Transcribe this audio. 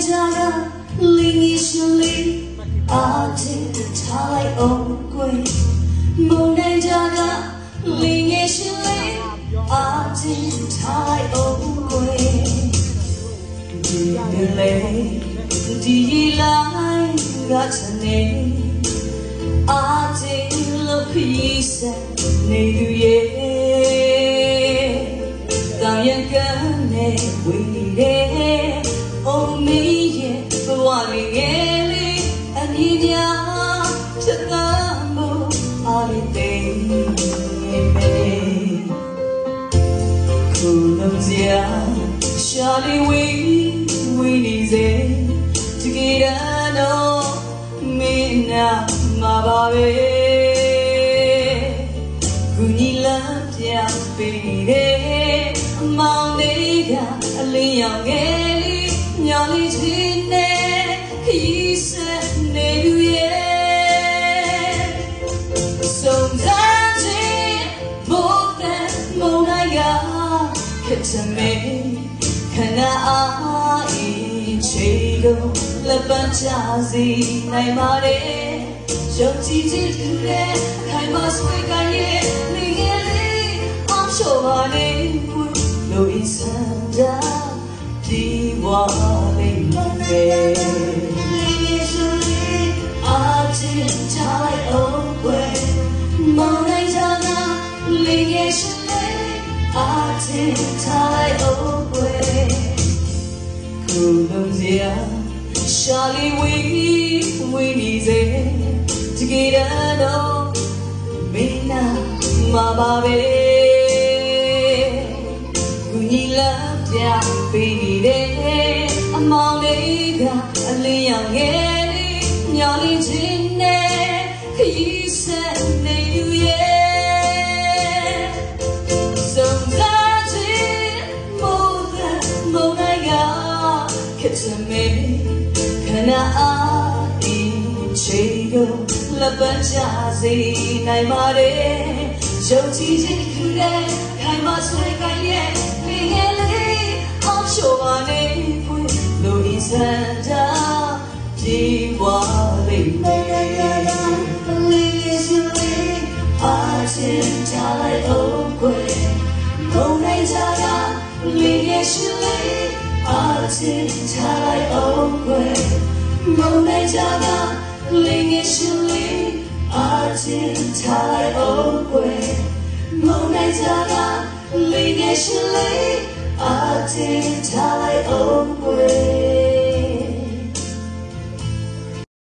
자라 링이슬리 아직 타이 옹구이 모네 자라 링이슬리 아직 타이 옹구이 디벨레 디라이 라차네 아직 러피세 내두예 땅에 가네 위에 လေးဝေးဝေးနေစေတကယ်တော့မင်းနာမှာပါပဲကူညီလမ်းပြပေးတယ်အမောင်လေးကအလင်းရောင်ငယ်လေးညောင်လေးချင်းနဲ့ခရီးဆက်နေလူရဲ့စုံစမ်းခြင်းမို့တဲ့မုန်တိုင်းကခက်ချမေခဏအားအင်းချေကုန်လက်ပန်းချစီနိုင်ပါတယ် ယုံကြည်ခြင်းတူတဲ့ခိုင်မာဆွေကရဲ့နေငယ်လေးအောင်ရှော်ပါလေလူဤစံတာဒီဝါလေးမယ်အာတင် ချလိုက်အောင်ွယ်မောင်နိုင်ကြတာလေးရဲ့ရှင်လေးအာတင်ချလိုက်အောင်ွယ်ခုလုံးစရာရှာလီဝီဝီနေစေတကယ်တော့မင်းနာမပါပဲကူညီလာပြပေးတယ်အမောင်လေးကအလင်းရောင်ငယ်လေးညောင်လေးချင်းနဲ့ခရီးဆက် မေခဏအားဒီချေကိုလက်ပန်းချစေနိုင်ပါတယ်ယုံကြည်ခြင်းခုတဲ့ခိုင်မာဆွေကရဲ့လေငယ်လေးအောင်ရှော်ပါနေဖွင့်လူဤစံတာဒီဝါလေးနေရရလေးရှင်လေးအားချင်းချလိုက်အောင်ကွယ်ဘုံနိုင်ကြတာလေးရဲ့ရှင်လေးအား ချင်းချလိုက်အောင်ကွယ်ဘုံနိုင်ကြတာလေးရဲ့ရှင်လေးအားချင်းချလိုက်အောင်ကွယ်ဘုံနိုင်ကြတာလေးရဲ့ရှင်လေးအားချင်းချလိုက်အောင်ကွယ်